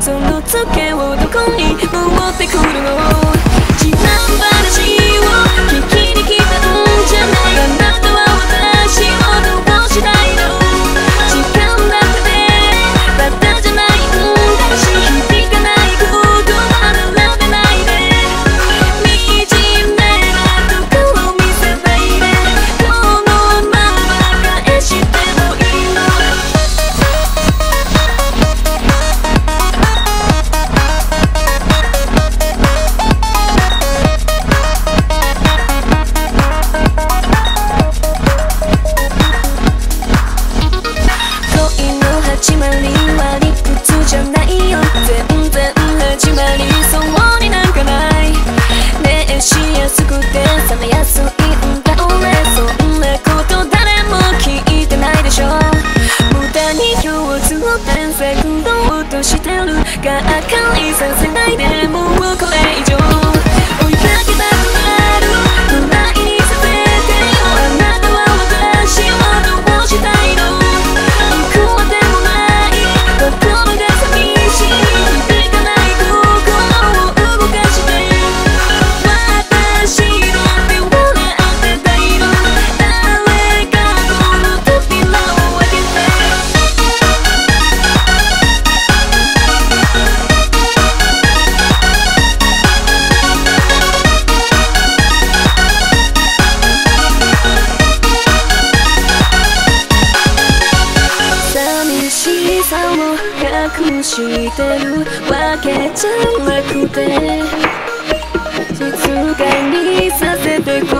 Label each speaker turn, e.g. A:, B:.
A: そのツケをどこに持ってくるの？してるが明りさせないでもうこれ以上隠してる。わけじゃなくて。実現にさせてく